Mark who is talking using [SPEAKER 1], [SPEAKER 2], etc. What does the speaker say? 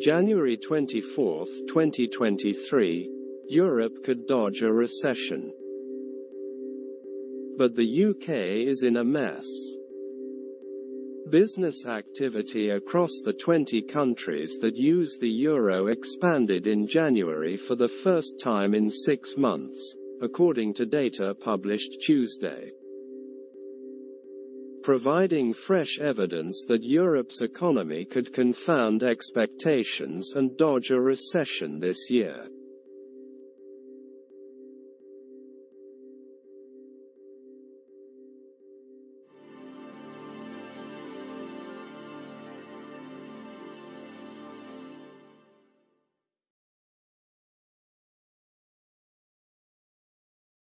[SPEAKER 1] January 24, 2023, Europe could dodge a recession. But the UK is in a mess. Business activity across the 20 countries that use the euro expanded in January for the first time in six months, according to data published Tuesday providing fresh evidence that Europe's economy could confound expectations and dodge a recession this year.